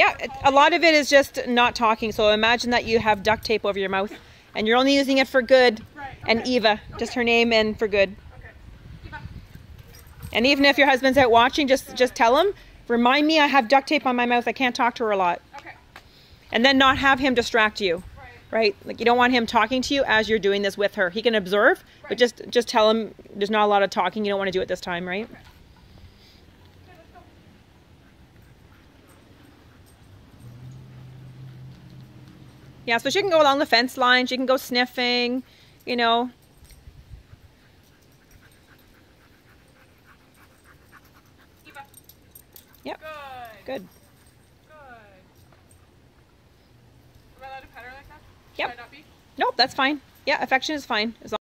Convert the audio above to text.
Yeah, a lot of it is just not talking. So imagine that you have duct tape over your mouth and you're only using it for good. Right. And okay, Eva, just her name and for good. Okay. And even if your husband's out watching, just just tell him, remind me I have duct tape on my mouth. I can't talk to her a lot. Okay. And then not have him distract you. Right. Right? Like you don't want him talking to you as you're doing this with her. He can observe, but just just tell him there's not a lot of talking. You don't want to do it this time, right? Okay. Okay, let's go. Yeah, so she can go along the fence line, she can go sniffing, you know. Yep. Good. Good. Good. Am I allowed to pet her like that? Yep. Should be? Nope, that's fine. Yeah, affection is fine. As long